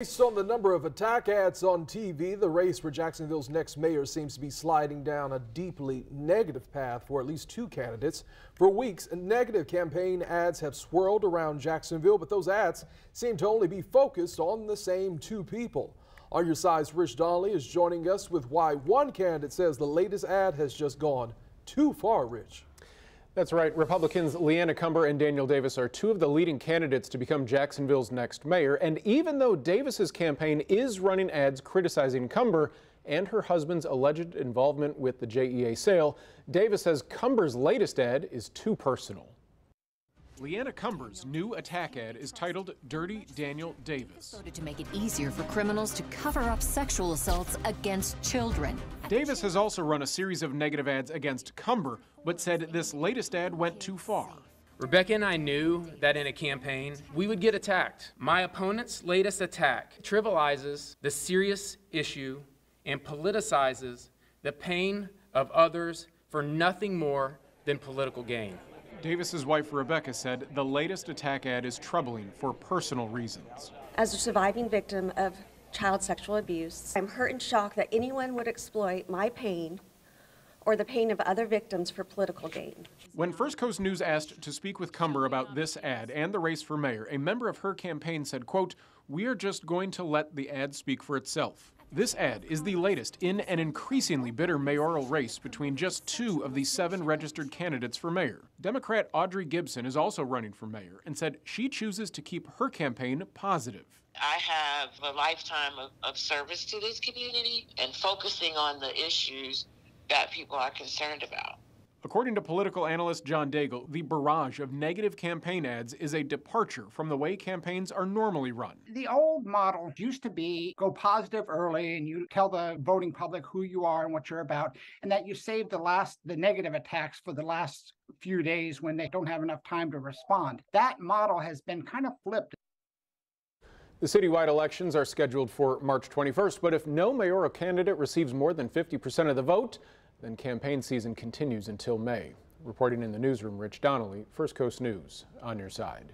Based on the number of attack ads on TV, the race for Jacksonville's next mayor seems to be sliding down a deeply negative path for at least two candidates. For weeks, negative campaign ads have swirled around Jacksonville, but those ads seem to only be focused on the same two people. On your side's Rich Donnelly is joining us with why one candidate says the latest ad has just gone too far, Rich. That's right. Republicans Leanna Cumber and Daniel Davis are two of the leading candidates to become Jacksonville's next mayor. And even though Davis's campaign is running ads criticizing Cumber and her husband's alleged involvement with the JEA sale, Davis says Cumber's latest ad is too personal. Leanna Cumber's new attack ad is titled Dirty Daniel Davis. To make it easier for criminals to cover up sexual assaults against children. Davis has also run a series of negative ads against Cumber, but said this latest ad went too far. Rebecca and I knew that in a campaign we would get attacked. My opponent's latest attack trivializes the serious issue and politicizes the pain of others for nothing more than political gain. Davis's wife Rebecca said the latest attack ad is troubling for personal reasons. As a surviving victim of child sexual abuse, I'm hurt and shocked that anyone would exploit my pain or the pain of other victims for political gain. When First Coast News asked to speak with Cumber about this ad and the race for mayor, a member of her campaign said, quote, "We are just going to let the ad speak for itself." This ad is the latest in an increasingly bitter mayoral race between just two of the seven registered candidates for mayor. Democrat Audrey Gibson is also running for mayor and said she chooses to keep her campaign positive. I have a lifetime of, of service to this community and focusing on the issues that people are concerned about. According to political analyst John Daigle, the barrage of negative campaign ads is a departure from the way campaigns are normally run. The old model used to be go positive early and you tell the voting public who you are and what you're about, and that you save the last the negative attacks for the last few days when they don't have enough time to respond. That model has been kind of flipped. The citywide elections are scheduled for March 21st, but if no mayoral candidate receives more than 50% of the vote, then campaign season continues until May. Reporting in the newsroom, Rich Donnelly, First Coast News, on your side.